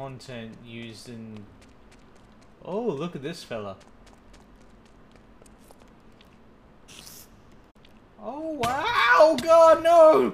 content used in... Oh, look at this fella. Oh, wow! God, no!